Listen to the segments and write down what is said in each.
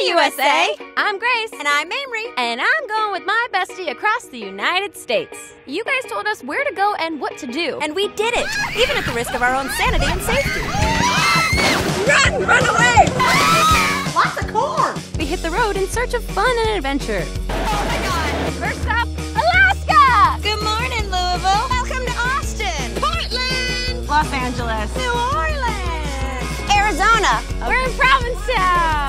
Hey, USA! I'm Grace. And I'm Mamrie. And I'm going with my bestie across the United States. You guys told us where to go and what to do. And we did it, even at the risk of our own sanity and safety. Run! Run away! Lots of corn! We hit the road in search of fun and adventure. Oh my god! First stop, Alaska! Good morning, Louisville. Welcome to Austin. Portland! Los Angeles. New Orleans. Arizona. We're in Provincetown!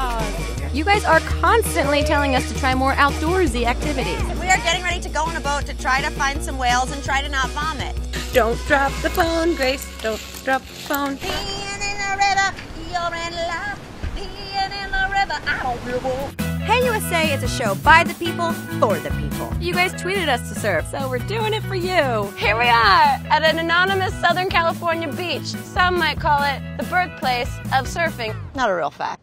You guys are constantly telling us to try more outdoorsy activities. We are getting ready to go on a boat to try to find some whales and try to not vomit. Don't drop the phone, Grace. Don't drop the phone. Peeing in the river, you're in love. Peeing in the river, I don't give a Hey USA is a show by the people, for the people. You guys tweeted us to surf, so we're doing it for you. Here we are at an anonymous Southern California beach. Some might call it the birthplace of surfing. Not a real fact.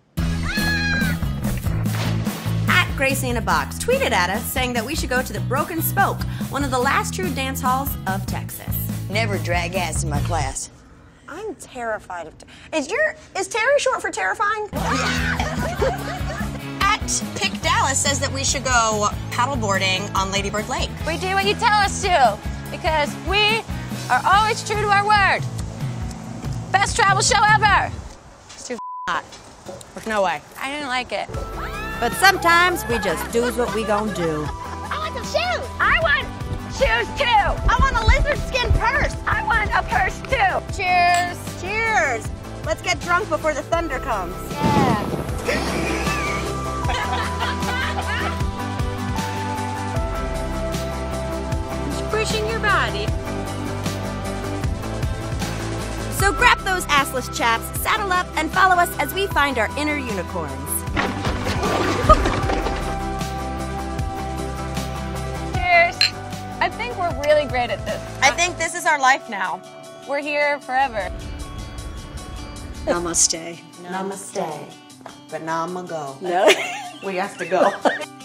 At Gracie in a Box tweeted at us saying that we should go to the Broken Spoke, one of the last true dance halls of Texas. Never drag ass in my class. I'm terrified of. is your is Terry short for terrifying? At Pick Dallas says that we should go paddleboarding on Ladybird Lake. We do what you tell us to because we are always true to our word. Best travel show ever. It's too hot. There's no way. I didn't like it. But sometimes we just do's what we gon' do. I want some shoes. I want shoes too. I want a lizard skin purse. I want a purse too. Cheers. Cheers! Let's get drunk before the thunder comes. Yeah. Pushing your body. So grab those assless chaps, saddle up, and follow us as we find our inner unicorns. We're really great at this. I think this is our life now. We're here forever. Namaste. Namaste. But now I'm gonna go. No. we have to go.